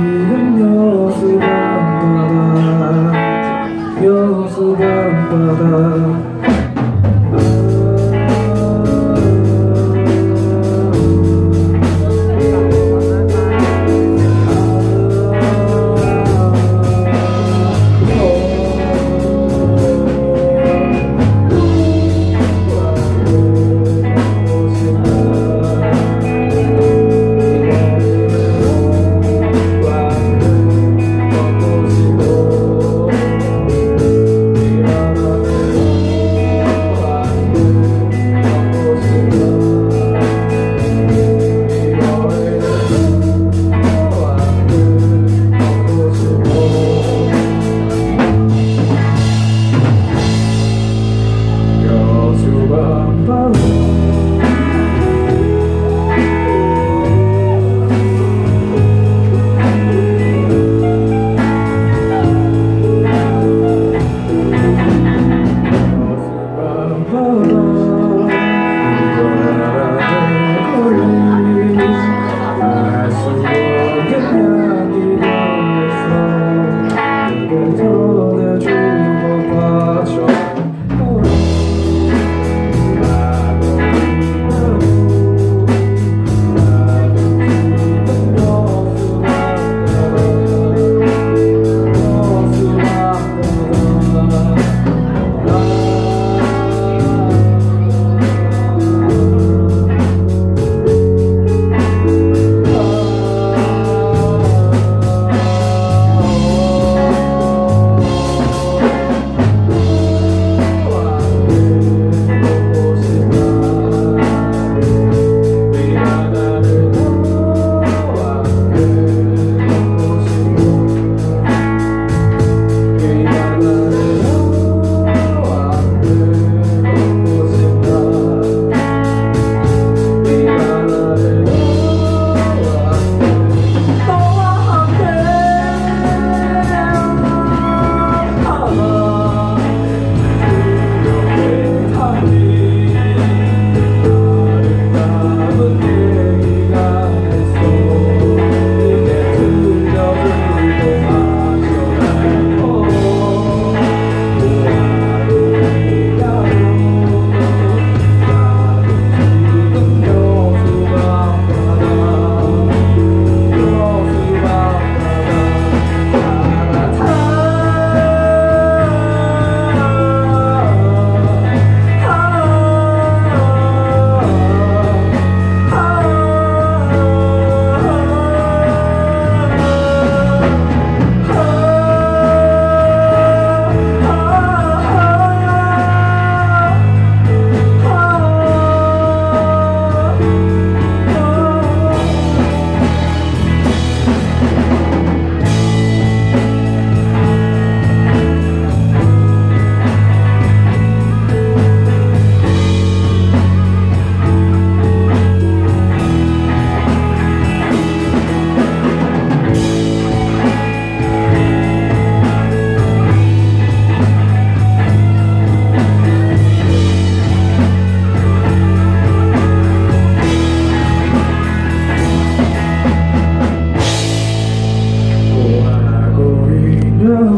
you.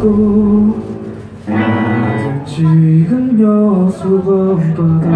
고 나는 지금 여수밤바다